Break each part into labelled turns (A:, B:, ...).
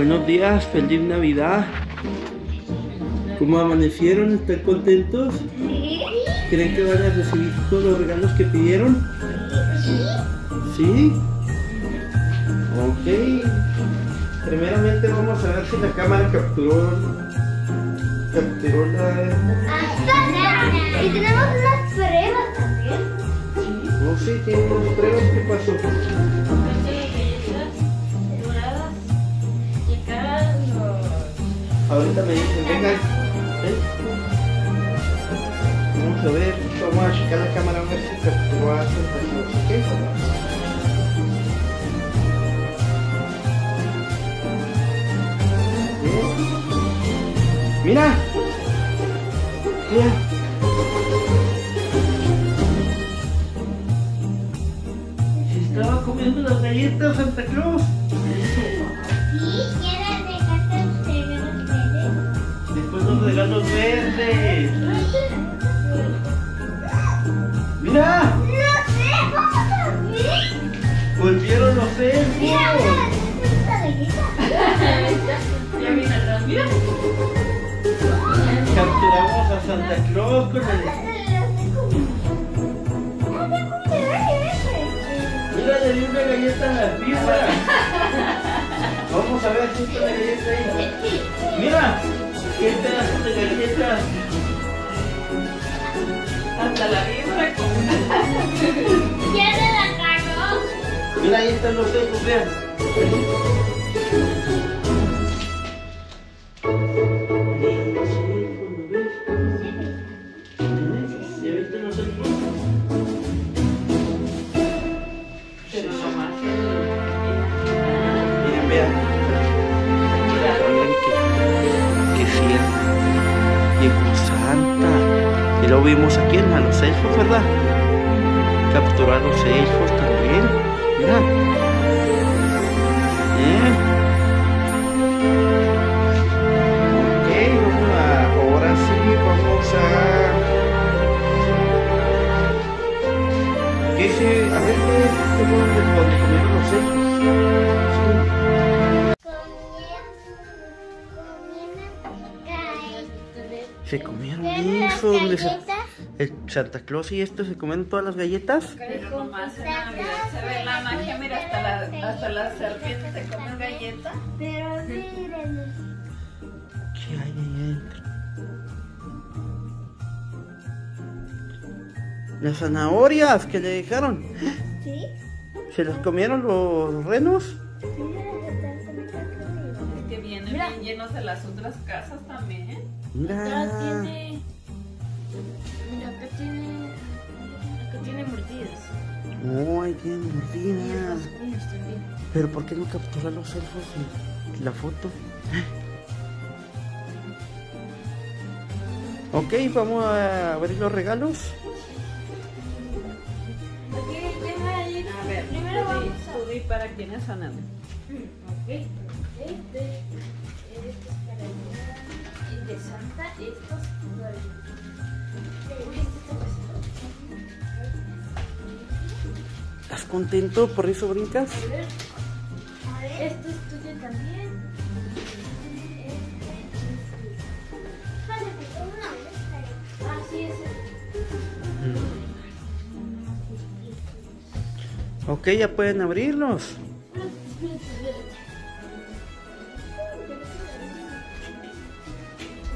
A: Buenos días, feliz Navidad. ¿Cómo amanecieron? ¿Están contentos?
B: Sí.
A: ¿Creen que van a recibir todos los regalos que pidieron? ¿Sí? Ok. Primeramente vamos a ver si la cámara capturó, capturó la...
B: Y tenemos unas pruebas también.
A: No sé, tiene unos pruebas. ¿Qué pasó? Ahorita me dicen, vengan. ven. Vamos a ver, vamos a checar la cámara a ver si capturó a ¿ok? Mira. Mira. Se estaba comiendo las galletas Santa Claus. Santa Claus con el... Mira, le di una galleta a la pizza. Vamos a ver si está la galleta ahí. Mira, qué pedazo de galleta.
C: Hasta la vibra con
B: ¿Quién se la cagó?
A: Mira, ahí están los elfos, vean. Vimos aquí en a los elfos, ¿verdad? Capturó a los elfos también. Mira. ¿Eh? Ok, vamos a, ahora sí vamos a... ¿Qué se, a ver qué, comieron los elfos? Se comieron eso, Santa Claus y esto se comen todas las galletas.
C: Pero nomás en Navidad se ve la magia, mira, hasta la, hasta la serpiente se come galleta.
B: Pero miren,
A: ¿Qué hay ahí adentro? Las zanahorias que le dejaron.
B: ¿sí?
A: ¿Se las comieron los renos?
C: Es que vienen bien llenos de las otras casas también.
A: Mira.
D: Tiene. Mira, acá tiene. Acá tiene mordidas.
A: No, ahí tienen
D: Y
A: mordidas.
D: también.
A: Pero ¿por qué no capturan los elfos en la foto? Ok, vamos a abrir los regalos.
D: Ok, deja ir.
C: A ver,
D: Primero vamos a.
C: di para quiénes son. Ana.
D: Ok, este. Este es para allá. Y de Santa, estos
A: ¿Estás contento? ¿Por eso brincas?
D: A ver. Esto es tuyo también. Ah, sí, ese.
A: Ok, ya pueden abrirlos.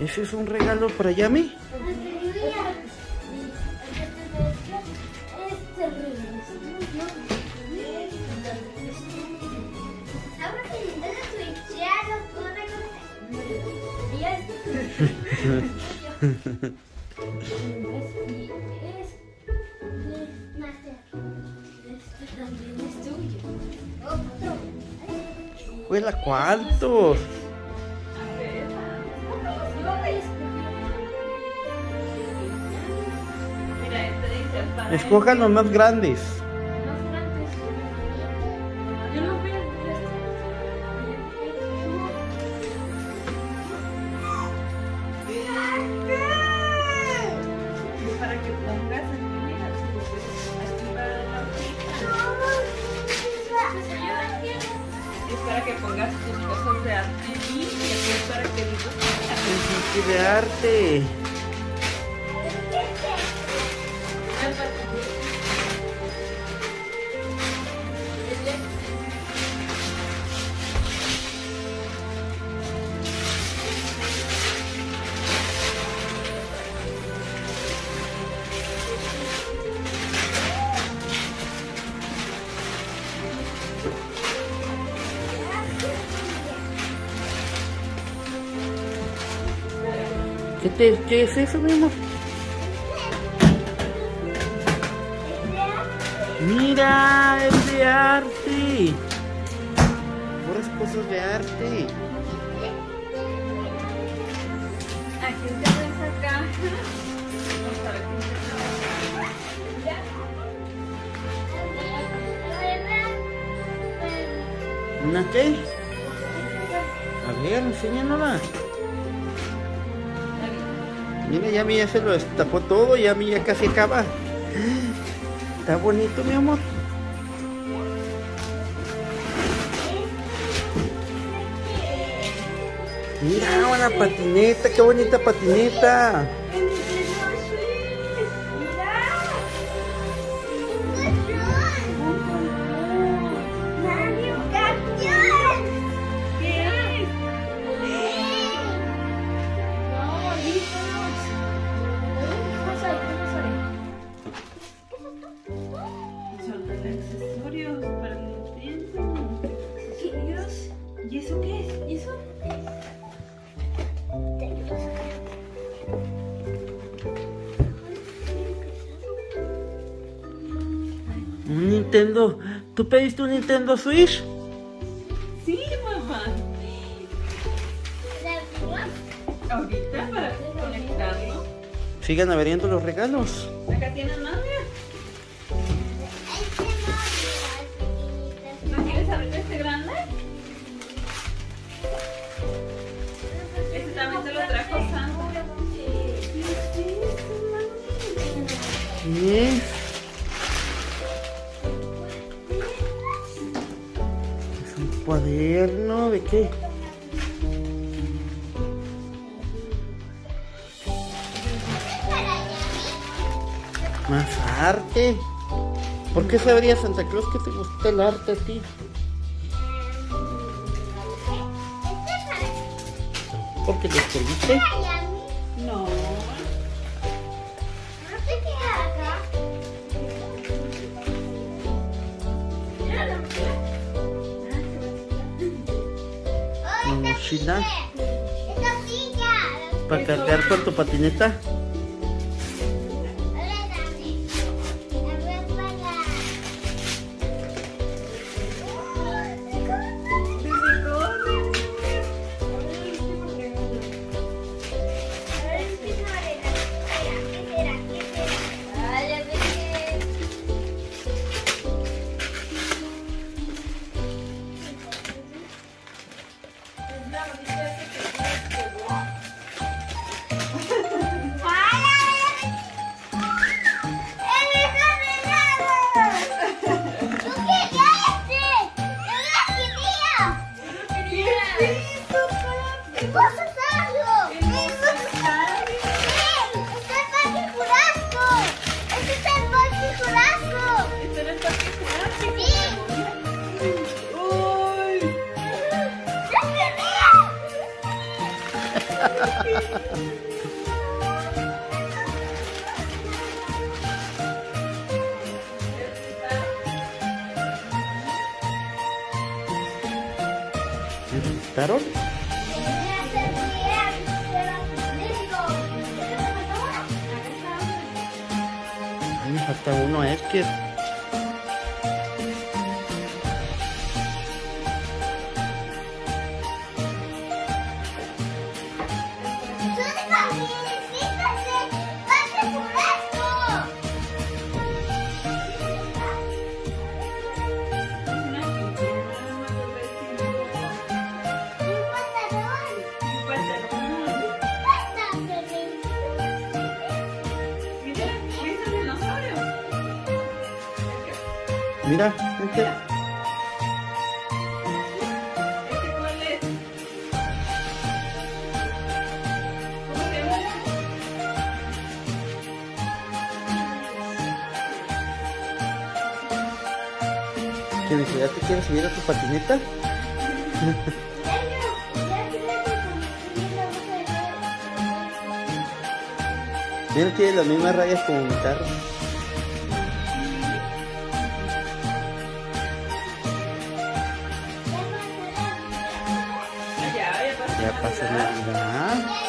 A: ¿Ese es un regalo para Yami? Juela, ¿cuántos? Escojan los más grandes.
C: Pongas tus cosas de arte y después para que.
B: Un sitio de arte. ¿Qué, te, ¿Qué es eso, mi amor? Mira, es de arte. Puras cosas de arte.
C: Aquí te ves acá.
B: ¿Una qué? A ver, enséñanosla. Mira, ya mí ya se lo destapó todo y a mí ya casi acaba. Está bonito, mi amor. Mira, una patineta, qué bonita patineta.
C: Nintendo.
B: ¿Tú pediste un Nintendo Switch?
C: Sí, mamá. Ahorita para conectarlo.
B: Sigan abriendo los regalos.
C: Acá tienen más. ¿No quieres abrir este grande? Este también te lo trajo Sandra.
B: ¿Qué cuaderno. ¿De qué? Más arte. ¿Por qué sabría Santa Claus que te gusta el arte a ti? ¿Porque le escribiste? Mochila para cargar con tu patineta. Gracias. Falta uno, es que
C: Mira,
B: este. ¿Qué dice? ¿Ya te quieres subir a tu patineta? Mira que las mismas rayas como mi carro.
C: Ya pasó.
B: Ya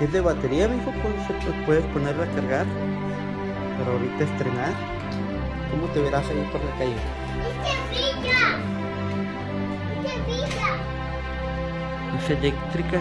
B: ¿Es de batería, mijo? Pues, puedes ponerla a cargar. Para ahorita estrenar. ¿Cómo te verás ahí por la calle?
A: ¡Este brilla!
B: Es eléctrica.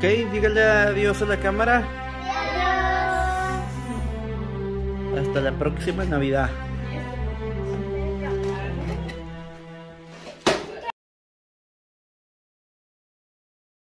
B: Ok, dígale adiós a la cámara. Hasta la próxima Navidad.